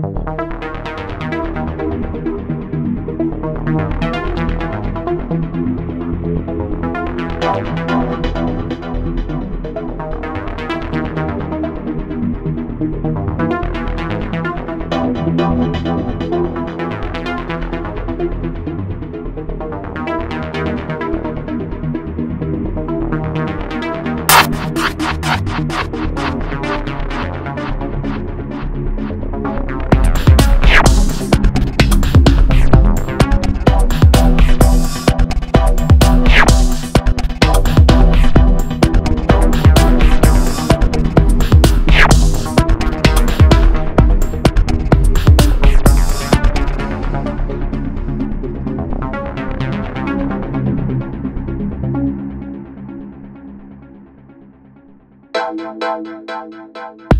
Thank you Dale, dale,